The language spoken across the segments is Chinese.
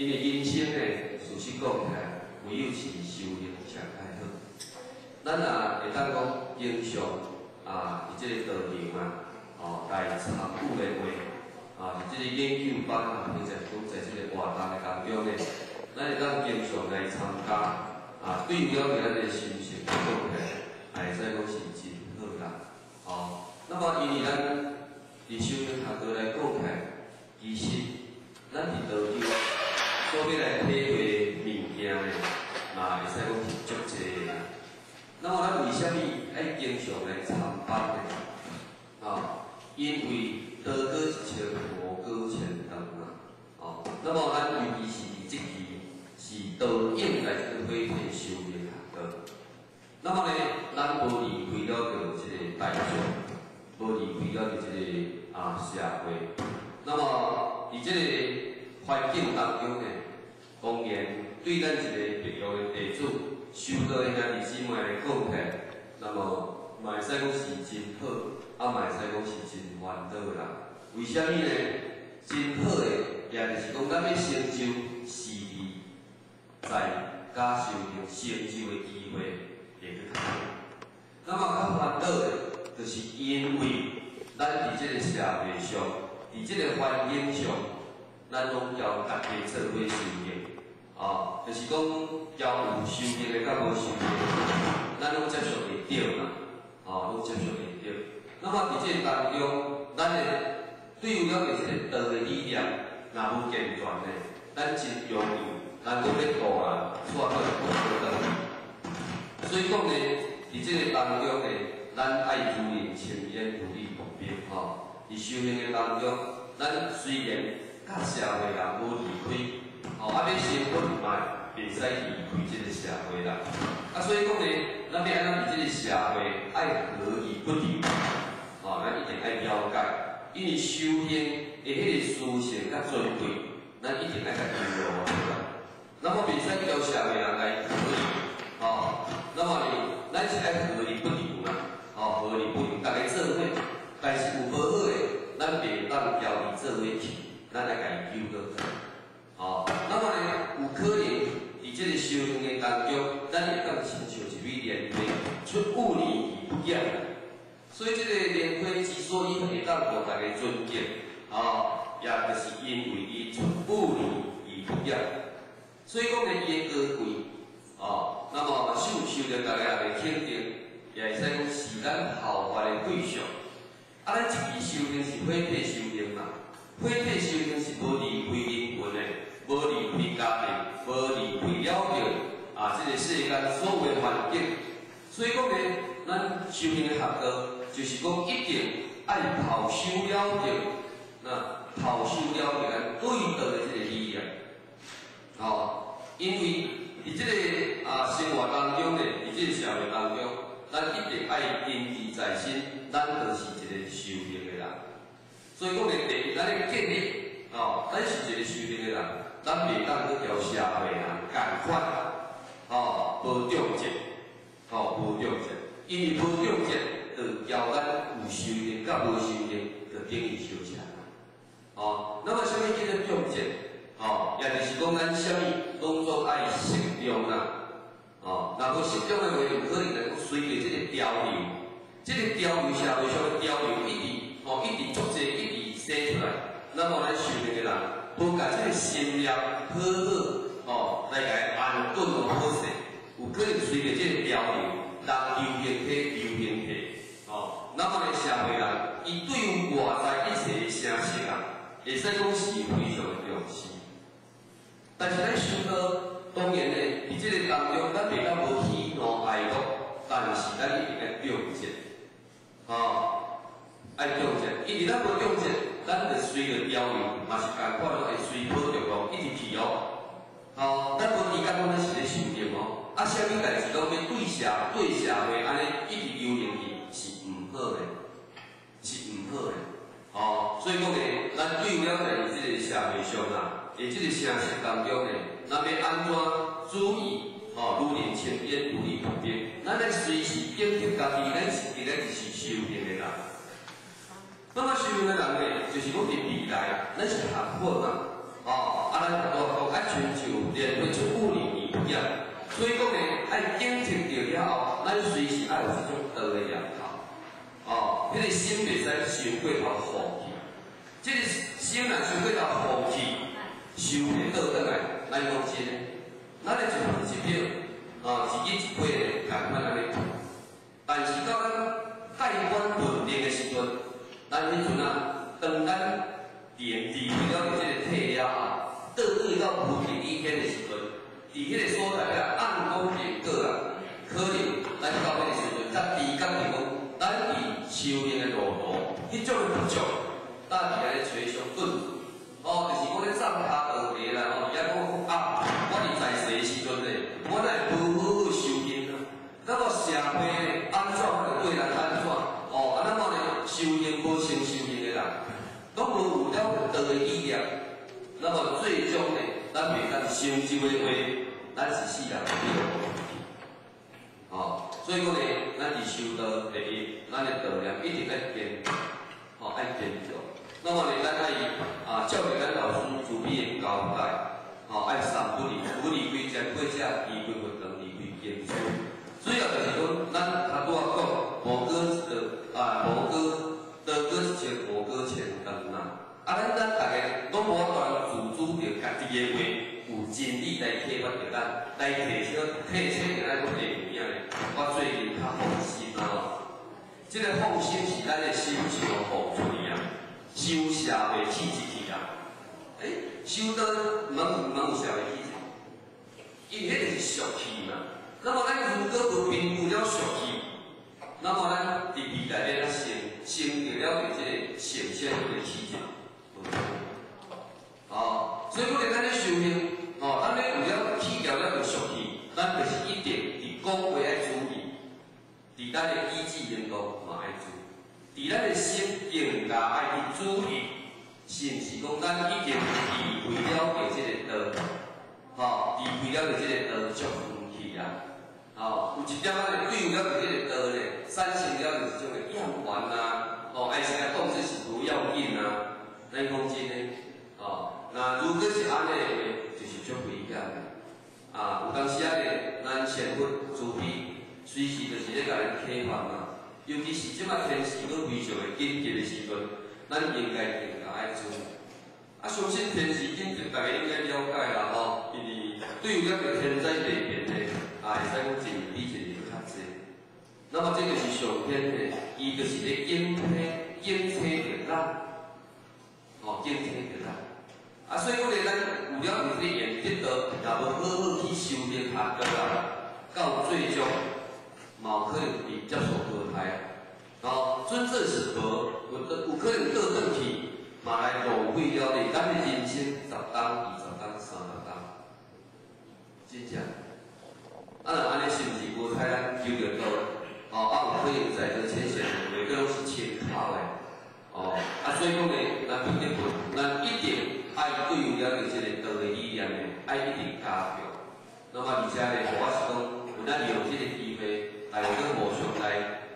因为人生呢，事实讲起来，唯有是修行才开好。咱也会当讲经常啊，伫即个道场啊，哦，来参悟的话，啊，伫即个研究班啊，或者讲在即个活动的当中呢，咱会当经常来参加，啊，对了解咱的心性讲起来，会使讲是真好啦，哦。那么因为咱伫修行学科来讲起来，其实咱伫道场所要来体会物件呢，嘛会使讲是足济的。那么咱为虾米爱经常来参拜呢？啊，因为道果一千，魔果千重啊！哦，那么咱尤其是即期是导引来这个火体修炼学科。那么呢，咱无离开了着即个大众，无离开了着即个啊社会。那么伫即个环境当中呢，当然对咱一个必要的地主。收到的兄弟姊妹来讲起，那么嘛会使讲是真好，啊嘛会使讲是真烦恼啦。为虾米呢？真好的，也就是讲咱要成就事业，在加修行成就的机会会去较多。那么较烦恼的，就是因为咱伫即个社会上，伫即个环境上，咱拢要大家做伙修行。哦，就是讲交有修行的，甲无修行的，咱拢接受会着嘛？哦，拢接受会着。那么伫这当中，咱的对有了解这个道的力量，若无健全的，咱真容易，咱都要度啊，错到错到。所以讲呢，伫这个当中呢，咱爱注意前言独立旁边，吼，伫修行的当中，咱虽然甲社会也无离开。哦，啊，要生活嘛，袂使离开即个社会啦。啊，所以讲呢，咱要安怎伫即个社会爱和而不离。哦，咱一定爱了解，因为修行的迄个思想较尊贵，咱一定爱甲记录啊。那么袂使交社会人来和离。哦，那么呢，咱是爱和而不离嘛。哦，和而不离，大家做伙，但是有无好的，咱袂当交伊做伙去，咱来家己纠个。哦，那么呢，有可能伫这个修行的当中，咱会当亲像一位莲花出污泥而不染。所以这个莲花之所以会当互大家尊敬，哦，也就是因为伊出污泥而不染。所以讲呢，伊的高贵，哦，那么受受着大家的肯定，也会使讲是咱后发的对象。啊，咱一期修行是火体修行嘛，火体修行是无离开无离开家庭，无离开了着啊！这个世间所有的环境，所以讲呢，咱修行的学科就是讲一定爱跑修了着，那跑修了着咱对道的这个理念，哦，因为伫这个啊生活当中呢，伫这个社会当中，咱一定爱坚持在心，咱就是一个修行的人。所以讲呢，第一，咱的建立哦，咱是一个修行的人。咱袂当去交社会人共款，吼无重视，吼无重视，因为无重视，就交咱有修行甲无修行，就等于相差。哦，那么什么叫做重视？哦，也就是讲咱什么拢作爱适量啦。哦，若无适量的话，有可能来随着即个潮流，即个潮流社会上的潮流一直，哦一直逐渐一直生出来，那么咱修行的人。不甲即个心念好好哦，来甲安顿好势，有可能随着即个潮流，人流行体流行体哦。那么呢，社会人伊对外在一切的声息啊，会使讲是非常重视。但是咱修道，当然呢，伫即个当中，咱未当无喜怒哀乐，但是咱一定要重视，哦，爱重视，因为咱无重视。咱着随着潮流，嘛是共款，会随波逐浪，一直去哦。哦，咱无伊感觉咱是咧修行哦。啊，啥物代志拢要对社对社会安尼一直流行去，是毋好的，是毋好的。哦，所以讲呢，咱对了在即个社会上啊，在即个城市当中呢，咱要安怎注意？哦，如临千边，如履旁边，咱来随时警惕家己，咱是伫咧是修行的。人。那么修行的人呢，就是讲伫未来，咱是学佛嘛，哦，啊，咱多多爱找有连会出妇女伊不要，所以讲呢，爱警惕着了后，咱随时爱有这种道的念头，哦，迄个心袂使伤过头浮气，即个心若伤过头浮气，受袂倒转来，咱讲真，咱咧一分一秒，哦，一日一杯咧，共款安尼，但是到咱盖棺论定诶时阵，咱迄阵啊，当咱连离开了即个体了啊。倒转到不平一天的时阵，伫迄个所在啊，暗光变过啊，可能咱到迄个时阵，才知觉着讲，咱伫修炼的路途，迄种不足，咱伫安尼找上顿，哦，就是讲咧藏他咱袂当成就的话，咱是死人无哦，所以讲呢，咱伫修道第一，咱的道量一定要坚，哦爱坚持。那么呢，咱爱啊，教育咱老师主编交代，哦爱三不离，不离规则，规则离规不等，离规坚持。主要就是讲，咱他拄啊讲，摩哥的啊，摩哥的哥前，摩哥前等啊。啊，咱咱大家拢无断自主着家己的话，有精力来启发着咱，来提升、提升着咱个内面咧。我最近较放心啊，即个放心是咱的心上好处啊，修社会气质啊。诶，修到能能有社会气质，因迄个是俗气嘛。那么咱如果不评估了俗气，那么咱伫未来咧成成就了着即个呈现个气质。哦，所以讲咧，咱咧修行，哦，咱咧有了去掉了个俗气，咱就是一定伫讲话爱注意，伫咱的意志行动嘛爱注意，伫咱的心应该爱去注意，是毋是讲咱已经离开了个即个道，吼，离开了个即个道足远去啊，吼，有一点仔咧对了个即个道咧，产生了就是种个厌烦啊，哦，爱是来讲这是不要紧啊。咱讲真诶，哦，那如果是安尼啊，有当时啊咧，咱前佛慈悲，随时就是咧甲咱启发嘛。尤其是即摆天时佫非常诶紧急诶时阵，咱应该更加爱注意。啊，相信天时紧急，大家应该了解啦吼，因为对于咱个天灾地变咧，啊，会使讲真比一年较济。那么这个是上天诶，伊就是咧应配应测着咱。哦，警惕着咱。啊，所以讲咧，咱，也无好好去修炼它，对啦。到最终，无可能会接受淘汰。哦，尊正是佛，有有可能倒转去，嘛来浪费了你咱的人生十当、二十当、三十当，真正。啊，那安尼是毋是无太咱求得到？哦，啊，有可能在这前线，每个拢是欠靠的。哦，啊，所以讲咧，咱必定，咱一定爱对于了解即个道理理念咧，爱一定加强。那么而且咧，我是讲，有咱利用即个机会，来跟互相来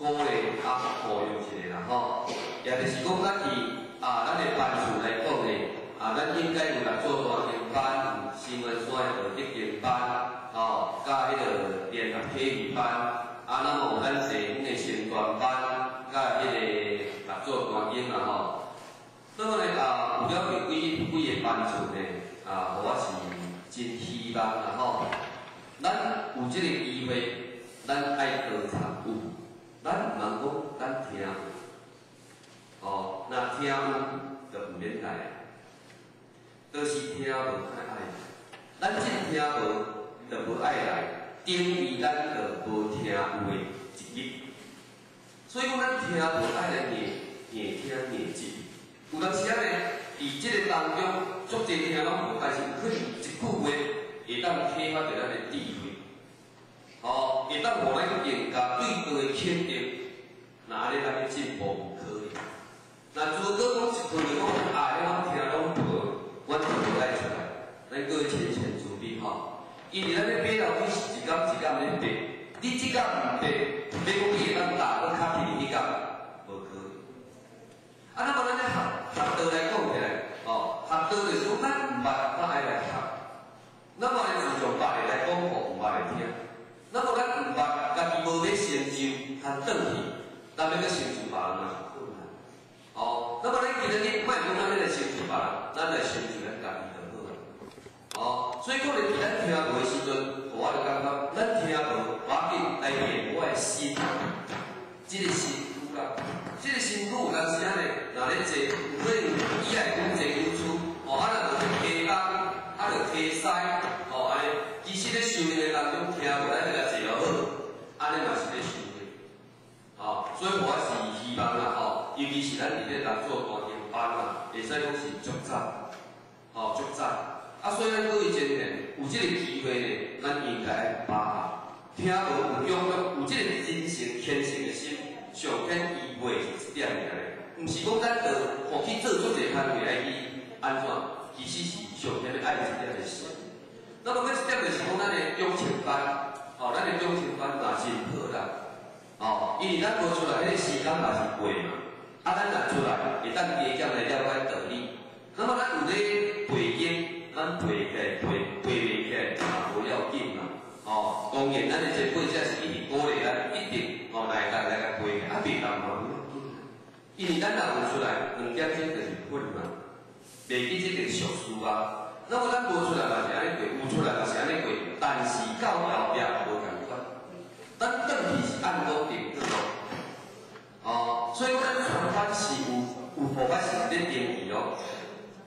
鼓励啊，互用一下啦吼。也就是讲，咱伫啊，咱的班数来讲咧，啊，咱应该有来做大经班、新闻山的德经班，吼，加迄个联合体育班，啊，那么有咱地方的宣传班，加迄个。做观音啦吼，那么呢啊，有了有几几个班主呢啊，我是真希望啦吼，咱有即个机会，咱爱多参与，咱毋通讲咱听，哦，若听就毋免来，都是听无爱爱，咱真听无就无爱来，等于咱就无听有诶一日，所以讲咱听无爱来听。硬听硬记，有当时啊呢，伫即个当中，足侪听拢无，但是可能一句话会当启发着咱的智慧，哦，会当互咱更加对道的肯定，那安尼咱进步可能。那如果讲一句话讲，啊，我听拢无，我就无爱出来，咱各位浅浅注意吼，因为咱咧爬楼梯是一工一工咧爬，你即工毋爬，要讲你会当打搁较起迄工。啊，那么咱咧学学道来讲起来，哦，学道就是讲咱毋捌，咱爱来学，那么你自从别个来讲互别个听，那么咱唔把家己无得成就，还转去，咱要去成就别人嘛对困难。哦，那么你今日你莫讲咱你来成就别人，咱来成就咱家己就好啦。哦，所以讲你，听无诶时阵，我就感觉咱听无，我紧来变我的心，即、个心愈觉，即、个心愈有当时仔咧，若咧坐，所以伊爱讲这。咱伫咧当做大型班啦，会使讲是足早，吼，足早。啊，所以咱各位前辈有即个机会呢，咱应该把握，听无有用有即个真诚虔诚的心，上天伊袂一点尔咧，毋是讲咱着吼去做出一个行为来去安怎，其实是上天爱一点诶心。那么，佫一点就是讲咱的中情班，哦，咱的中情班嘛真好啦，哦，因为咱无出来迄个时间嘛是过嘛，啊，咱若出来会当加减来了解道理，那么咱有咧背经。咱背起来，背背袂起来，嘛无要紧嘛。哦，当然，咱的这背才是一直鼓励咱，一定哦来来来个背，啊袂当嘛无要紧。因为咱若有出来，两点钟就是困嘛，袂记这个俗事啊。那么咱无出来嘛是安尼过，有出来嘛是安尼过，但是到后壁无共款。咱转去是按公定？所以咱传法是有有佛法是咧定义哦。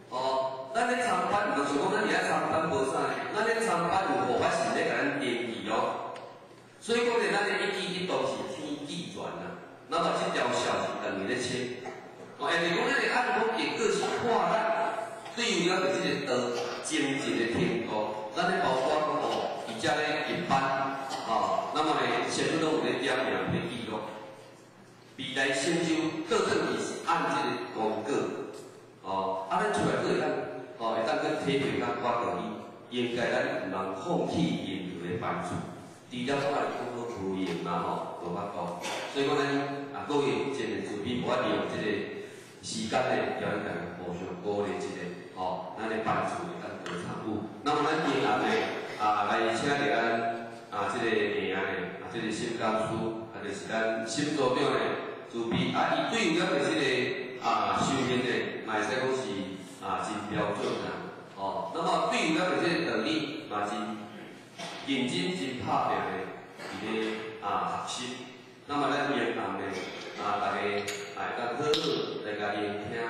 哦，咱咧参班，就是讲咱伫咧参班无啥，咱咧参班有无法是咧甲咱定义哦。所以讲咧，咱咧一记一都是天机转呐。那么这条线是等于咧切。哦，因为讲咱咧按讲结果是看咱对于了就是即个道精进的程度，咱咧包括来成就到阵伊是按即个功果。哦，啊，咱出来做会当，哦，会当去体会较我道理，应该咱毋通放弃任何的帮助，除了我来讲好无用嘛吼，无法度。所以讲咱啊，各位真诶自卑，无法利用即个时间咧，要咱家互相鼓励一下，吼，咱诶帮助会当多参与。那么咱今下咧啊，来请伫咱啊，即个名咧，啊，即个新教师，啊，就是咱新组长咧，自卑啊，伊对于咱诶即个。啊，修行的，买使讲是啊，真标准啊，哦，那么对于咱这些能力嘛，真认真真拍拼的，伫咧啊学习，那么咱言谈呢，啊，大家哎，当好好来甲聆听，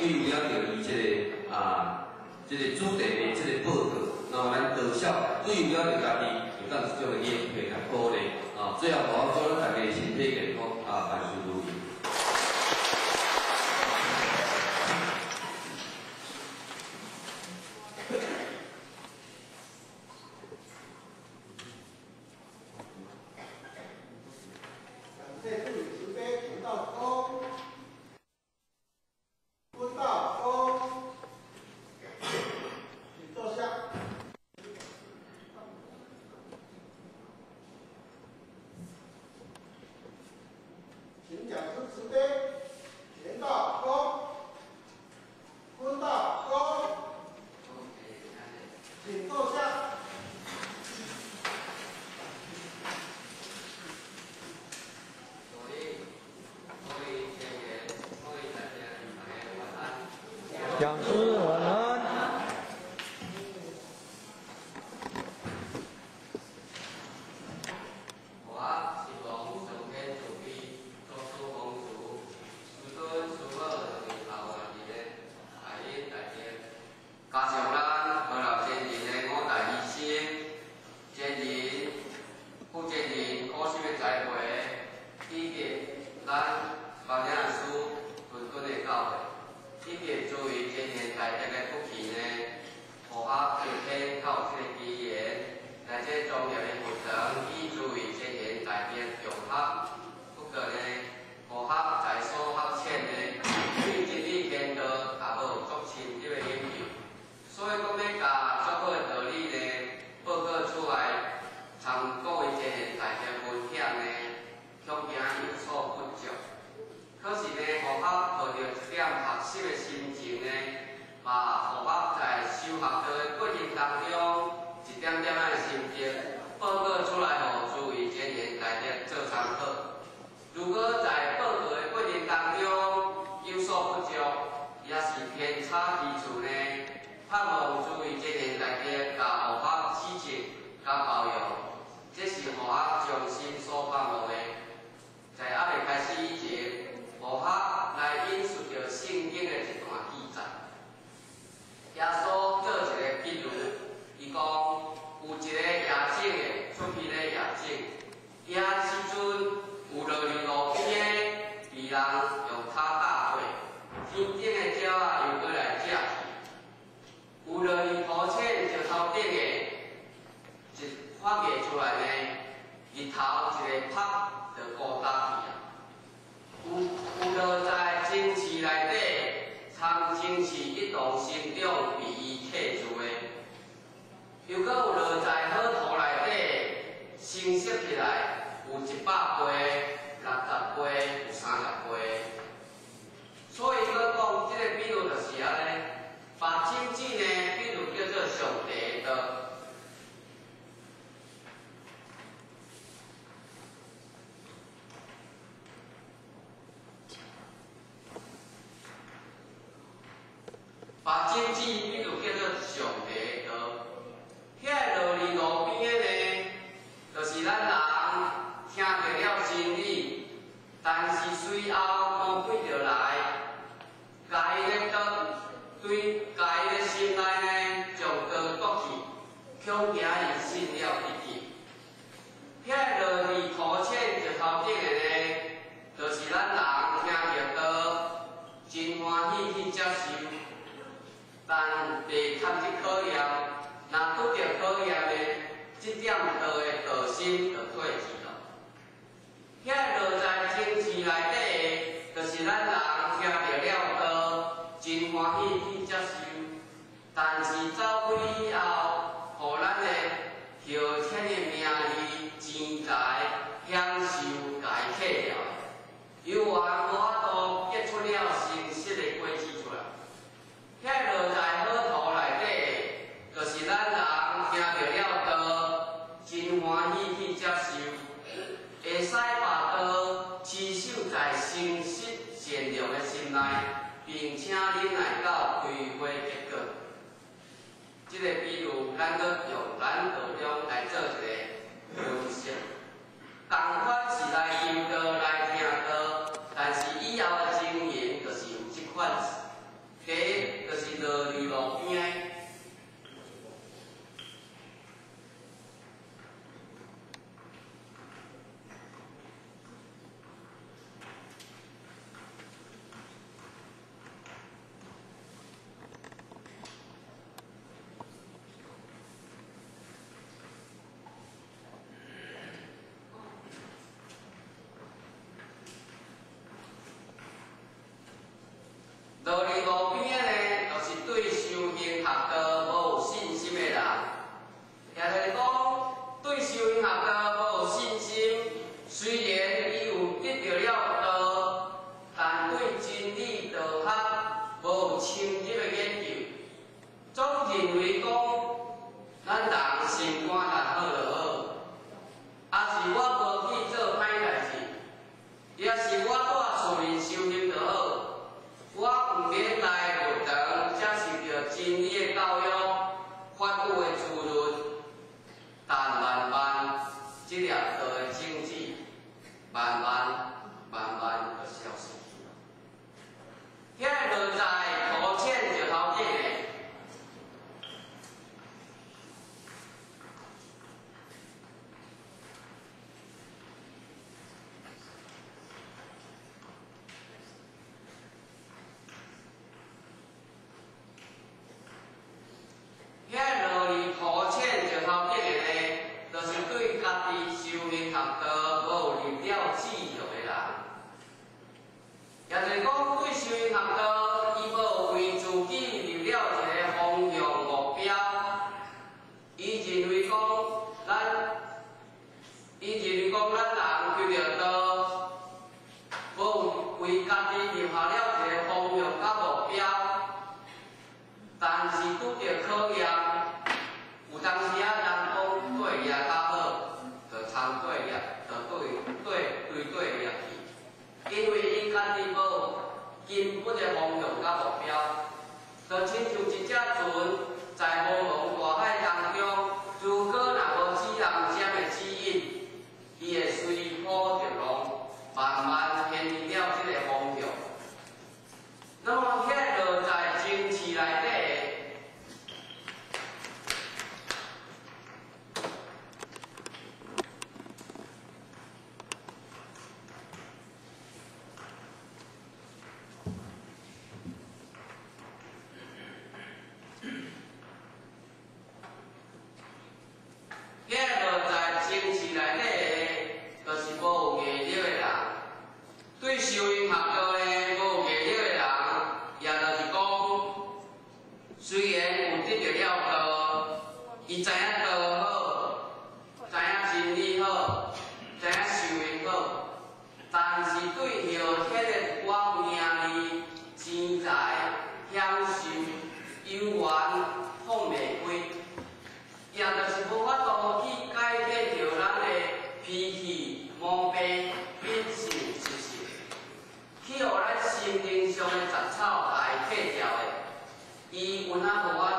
对于了着伊这个啊，这个主题的这个报告，那么咱多少对于了着家己有当时种的言配甲鼓励，啊，最后保祝咱大家身体健康，啊，万事如道过去呢，有一个酒鬼，伊做爱啉酒，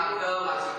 咱修行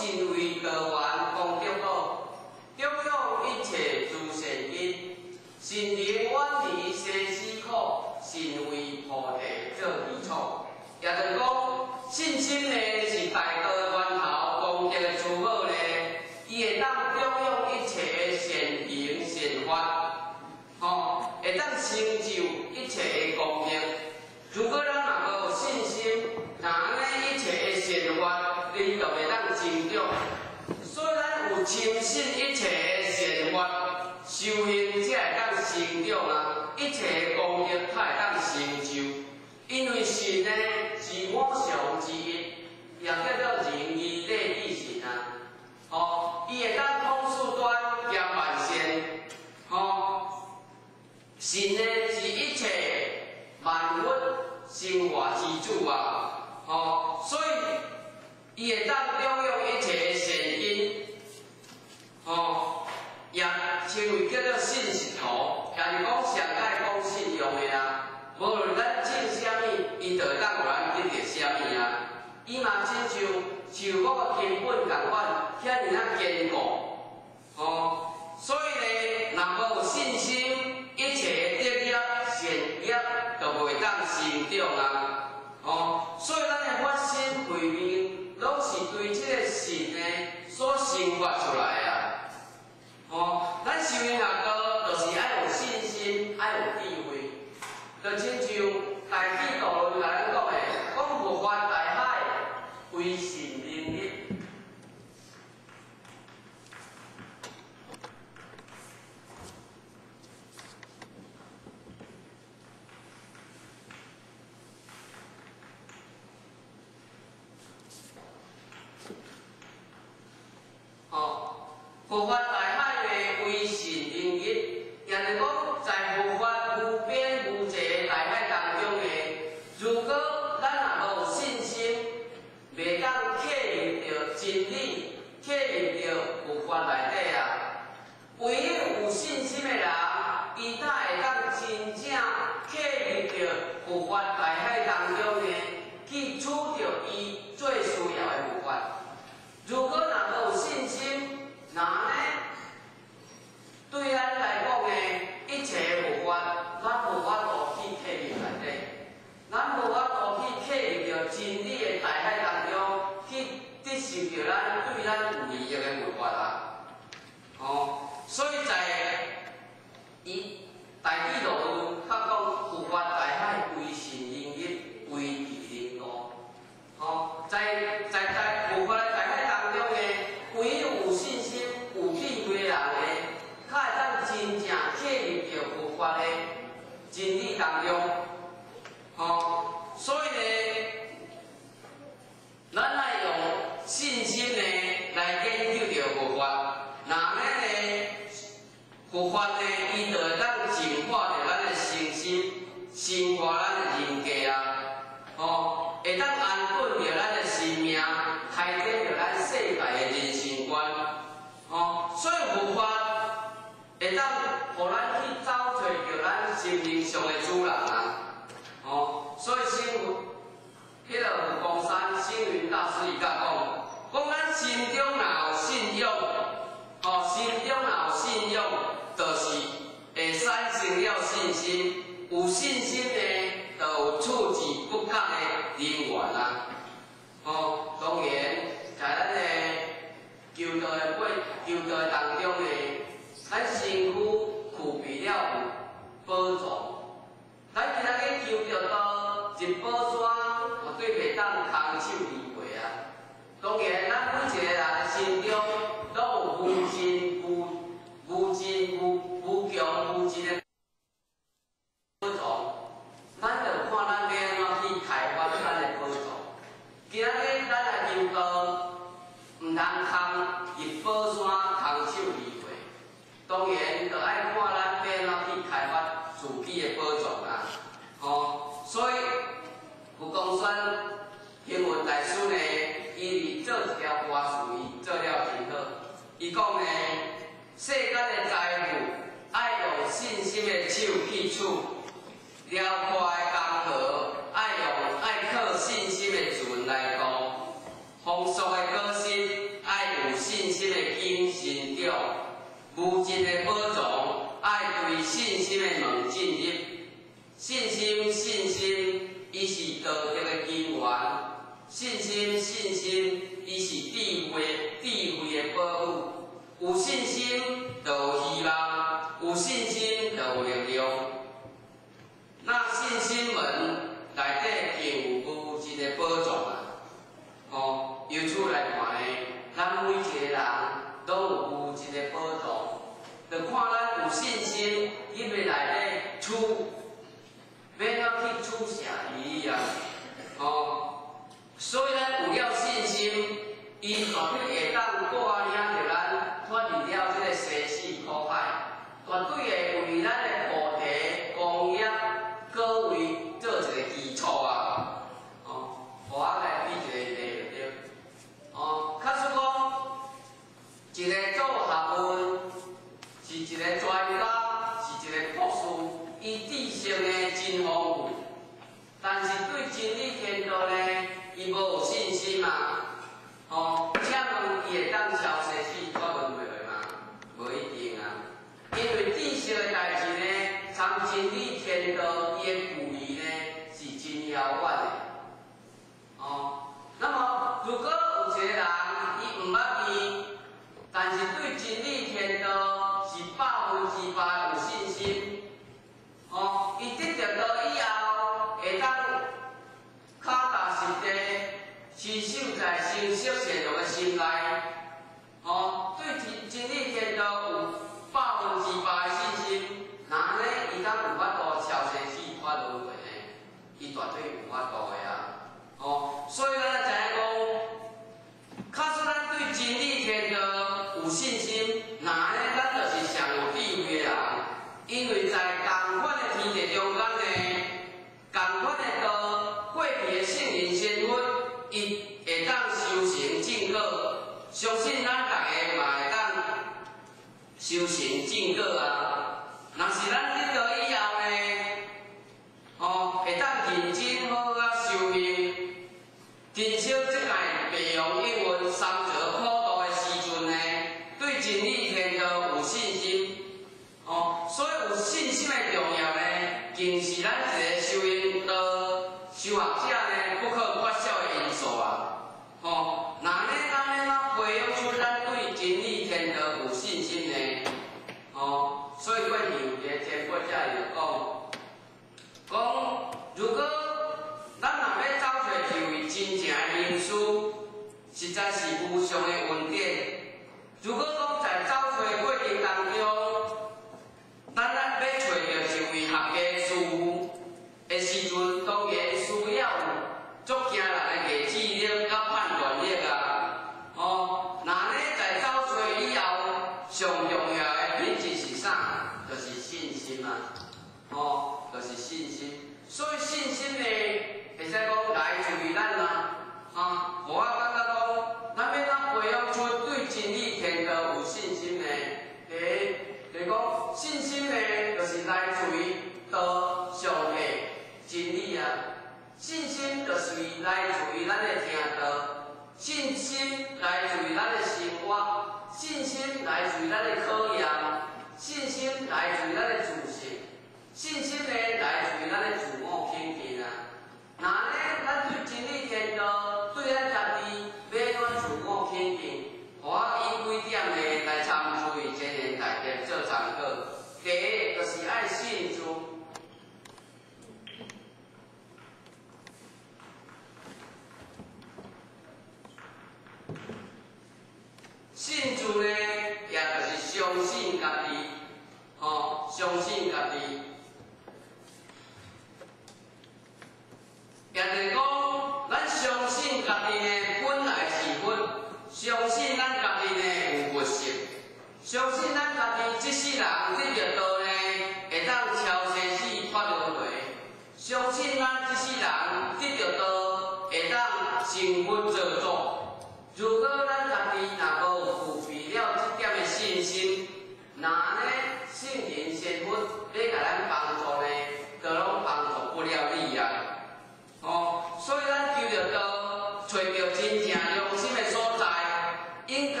continuing the 信是好，也是讲上爱讲信用的啊。无论咱信啥物，伊就会当有人得着啥物啊。伊嘛亲像树木个根本共款，遐尔啊坚固，吼、所以呢。For? যে 信主呢，也就是相信家己，吼，相信。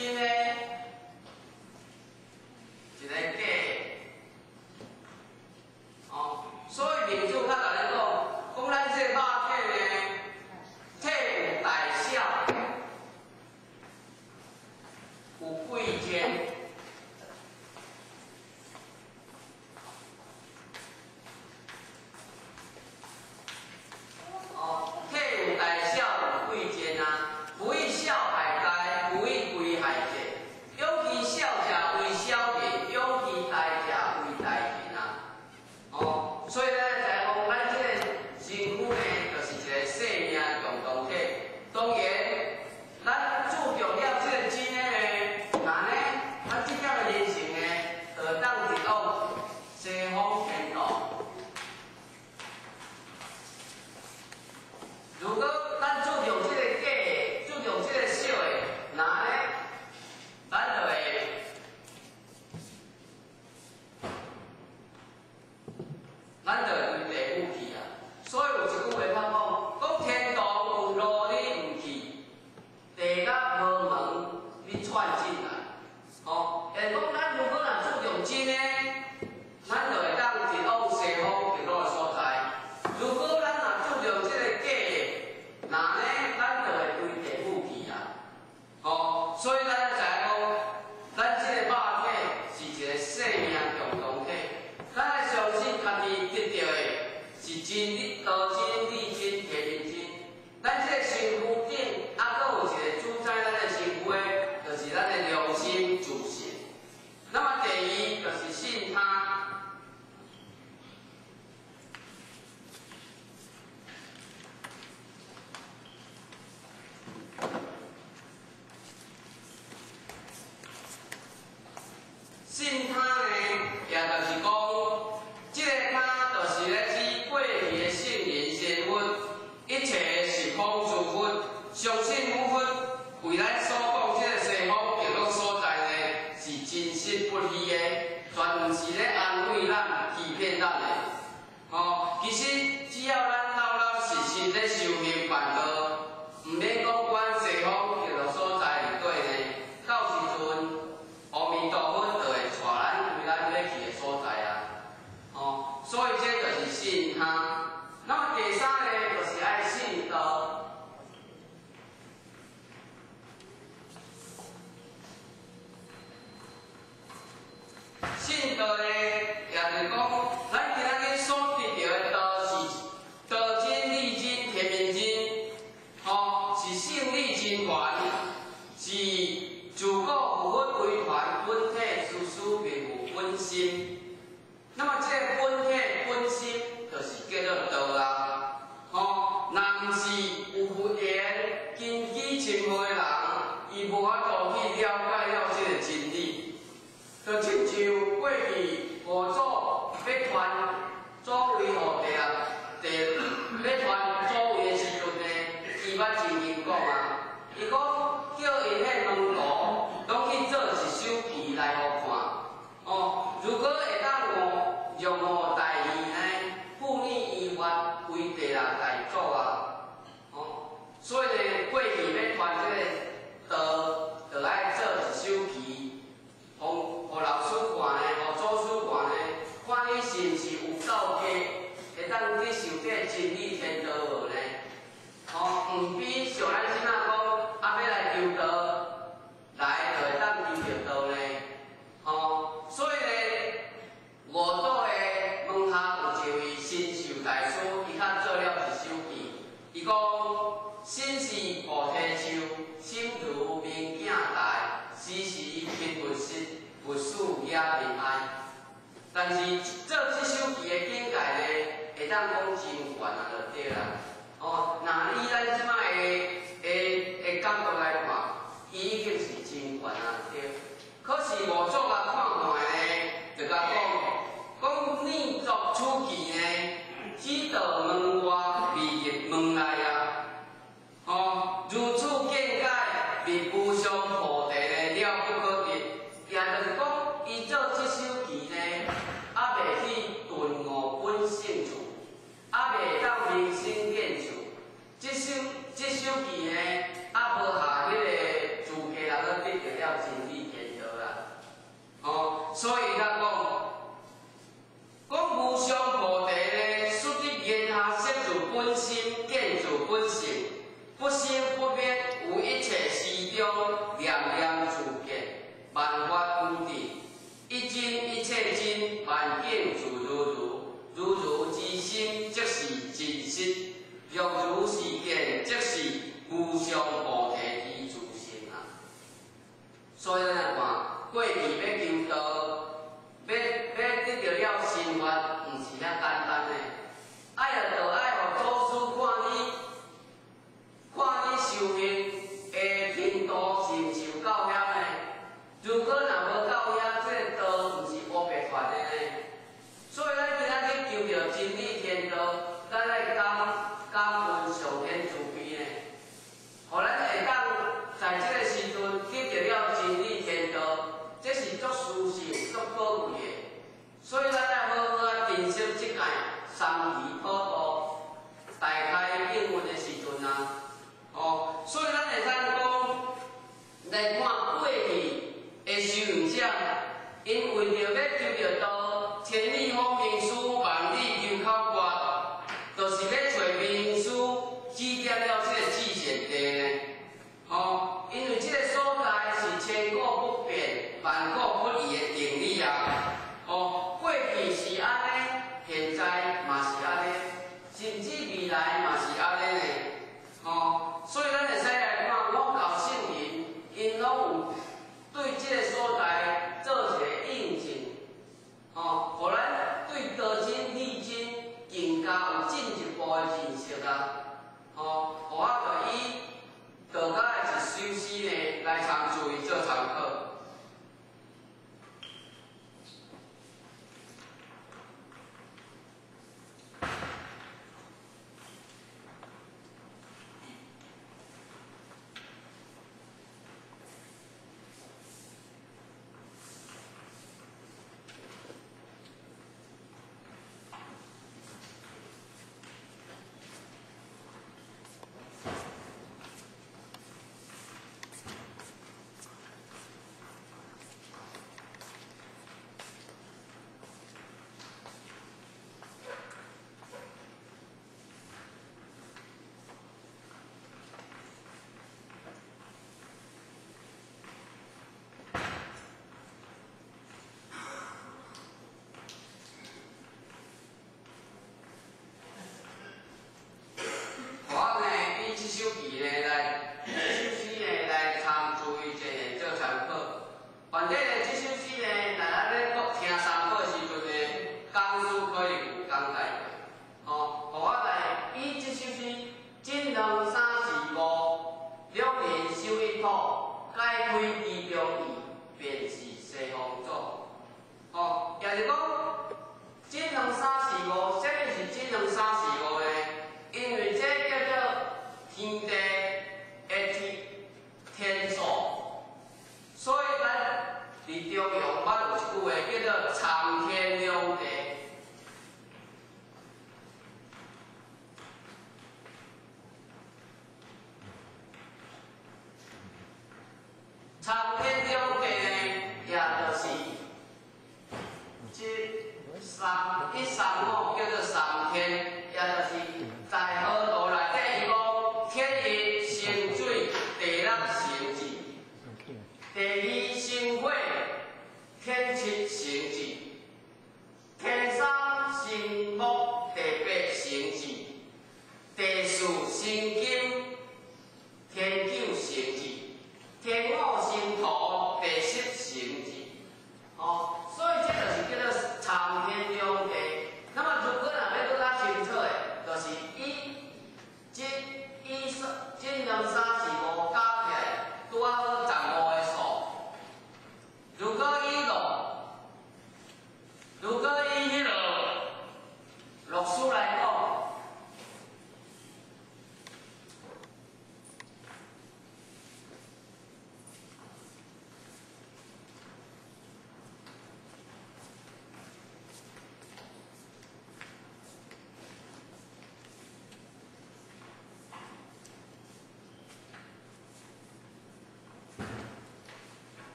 一实，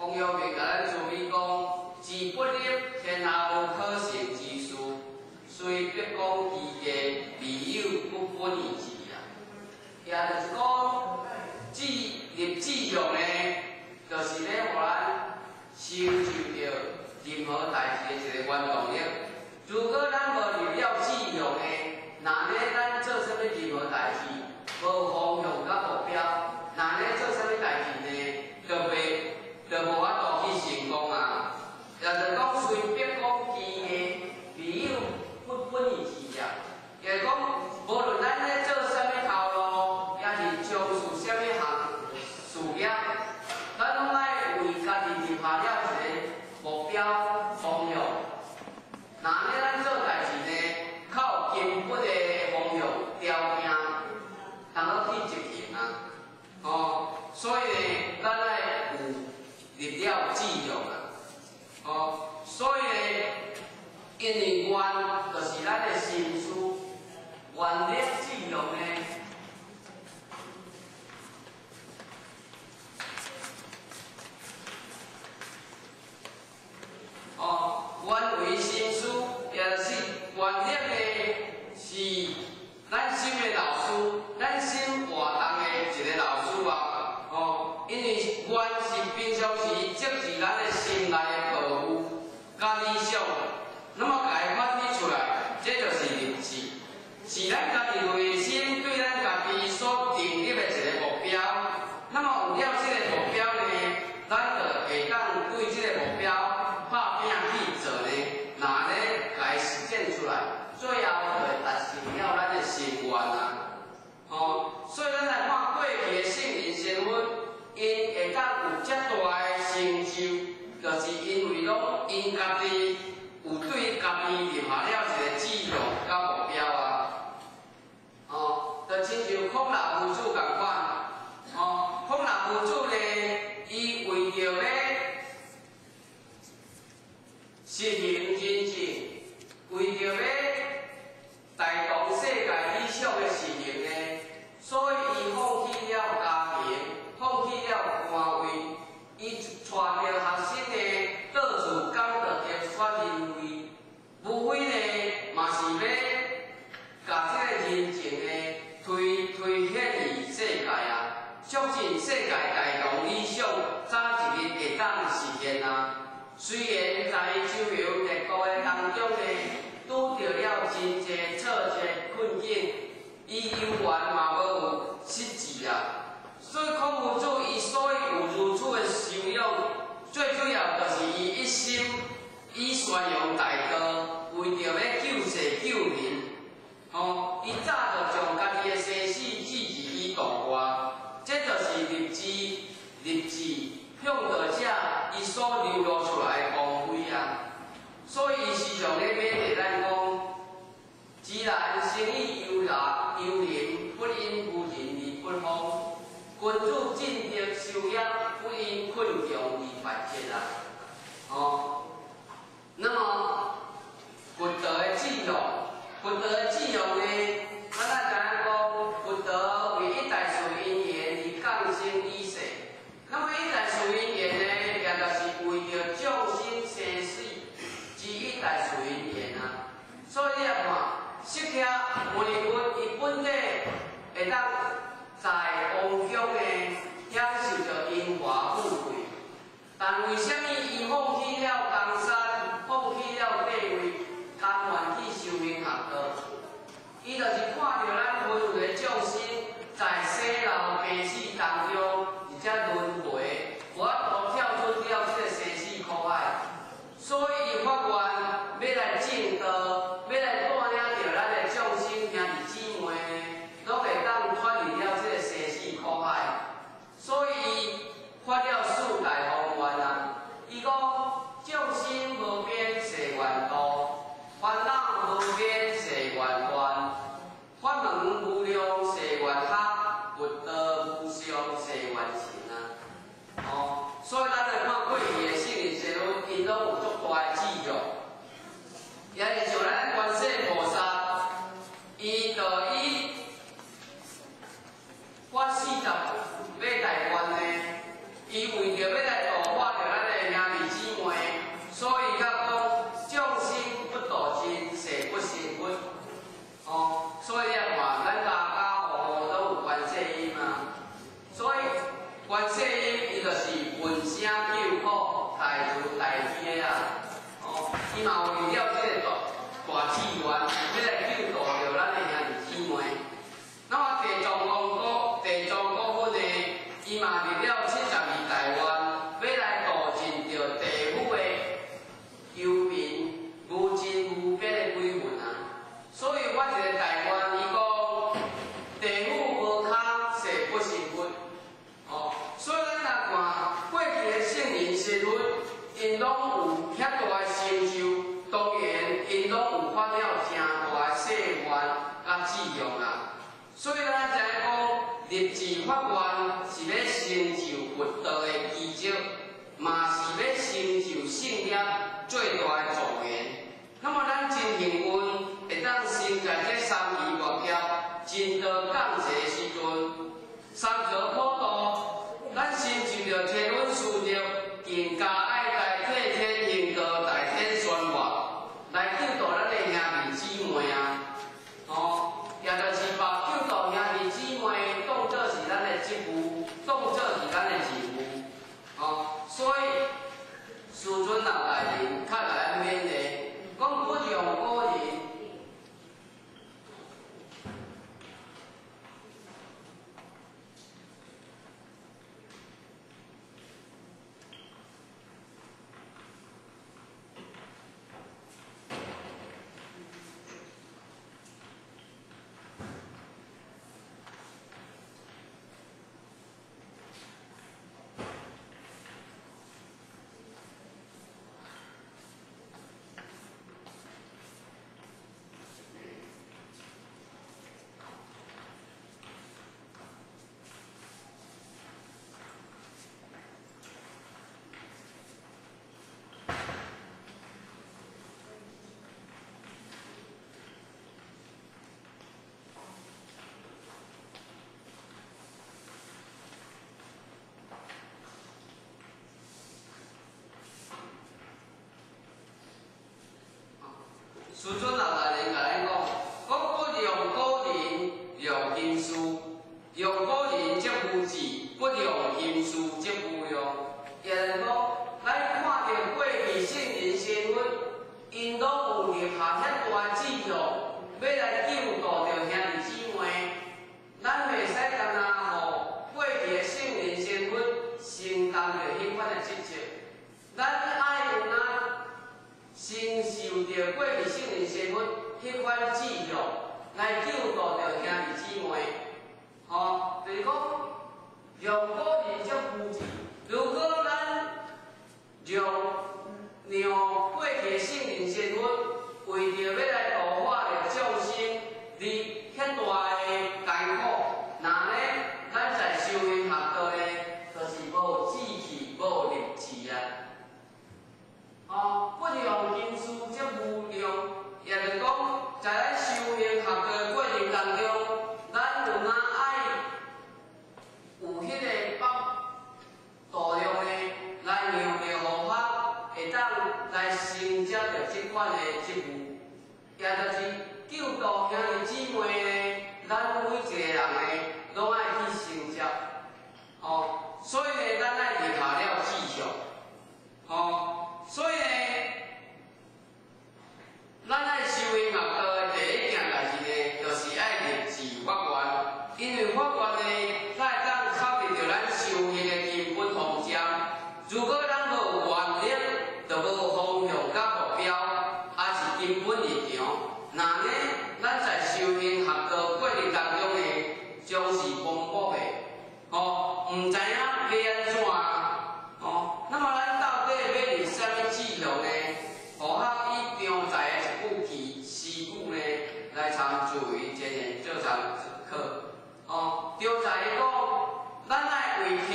王阳明甲所以说，哪怕连。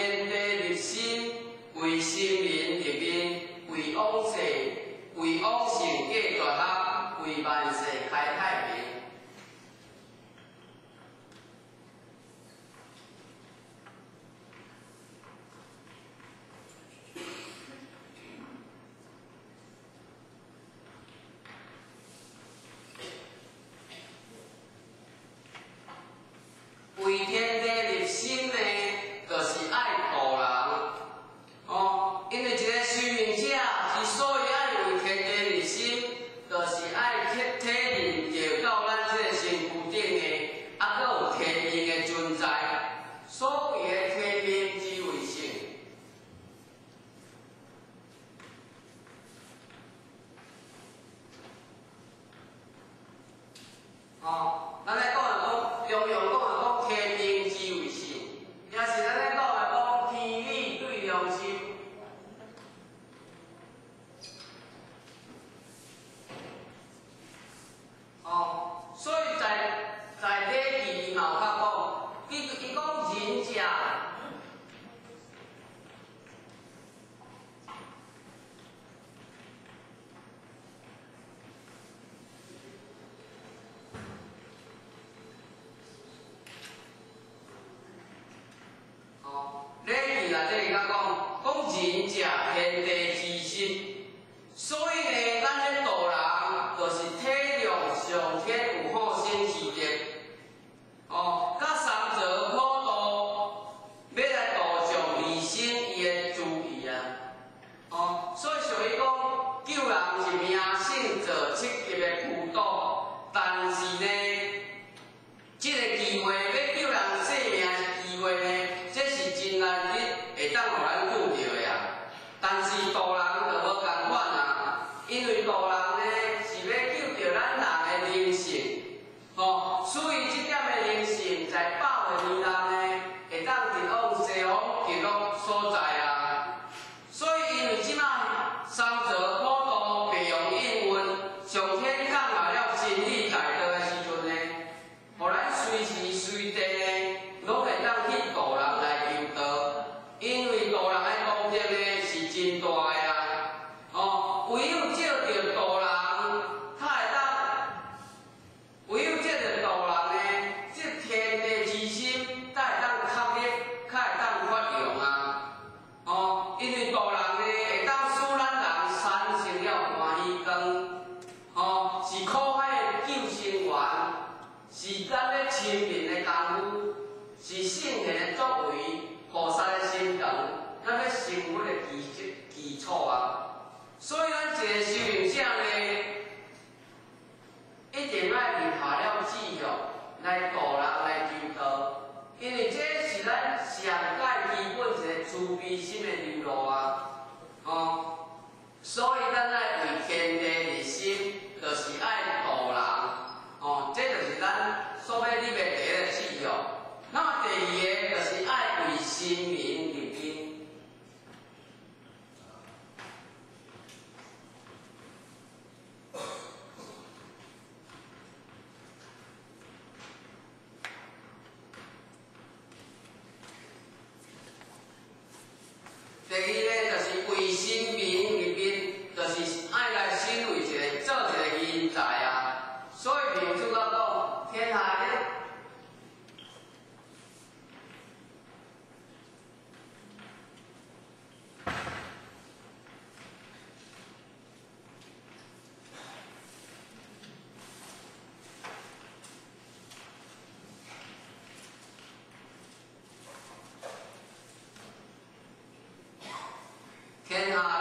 天地立心，为心民立命，为往世，为往生计大能，为万世开太平。天下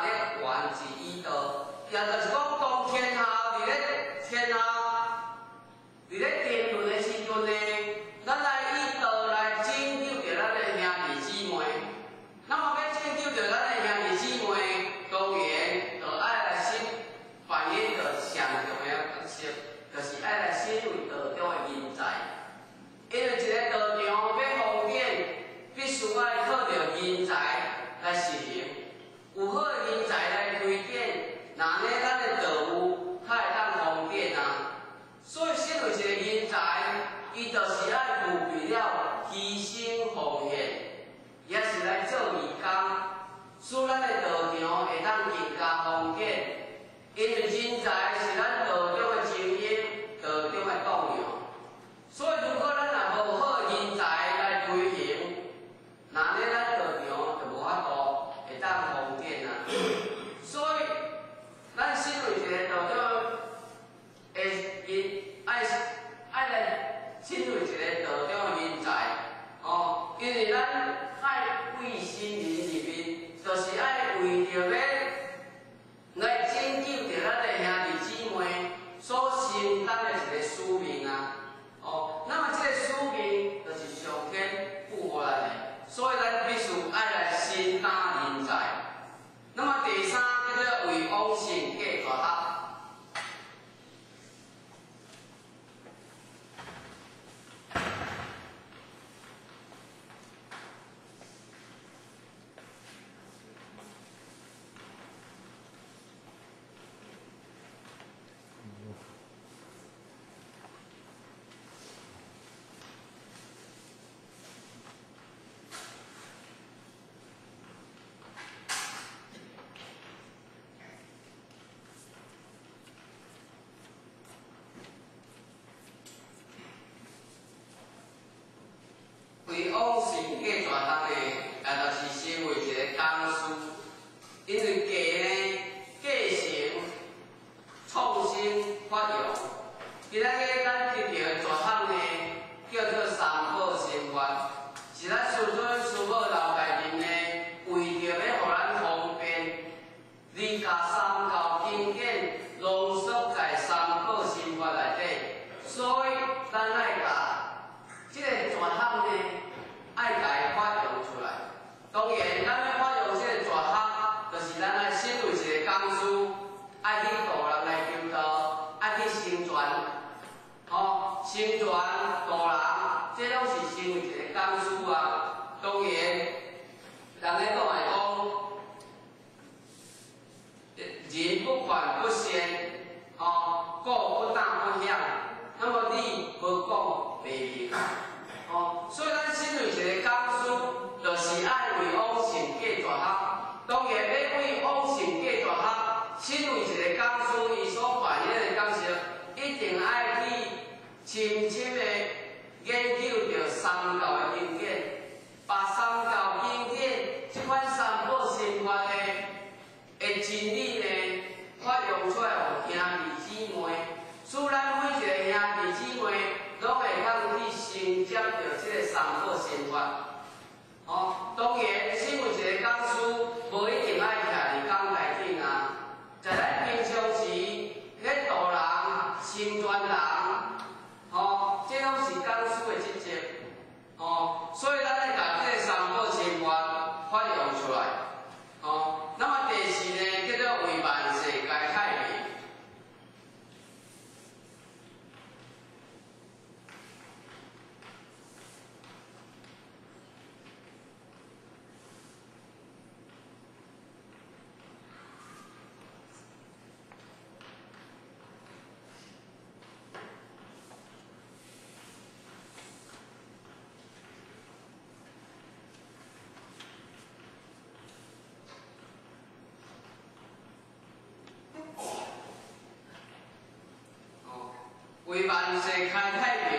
为万世开太平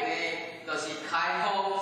的，就是开放。